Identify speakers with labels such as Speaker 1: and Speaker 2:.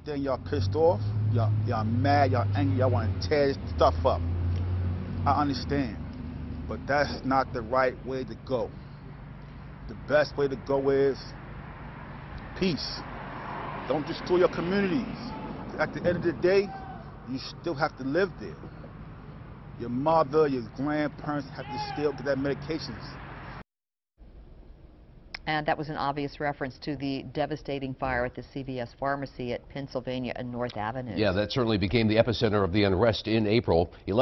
Speaker 1: understand y'all pissed off, y'all y'all mad, y'all angry, y'all want to tear stuff up. I understand, but that's not the right way to go. The best way to go is peace. Don't destroy your communities. At the end of the day, you still have to live there. Your mother, your grandparents have to still get that medications.
Speaker 2: And that was an obvious reference to the devastating fire at the CVS pharmacy at Pennsylvania and North Avenue.
Speaker 3: Yeah, that certainly became the epicenter of the unrest in April. 11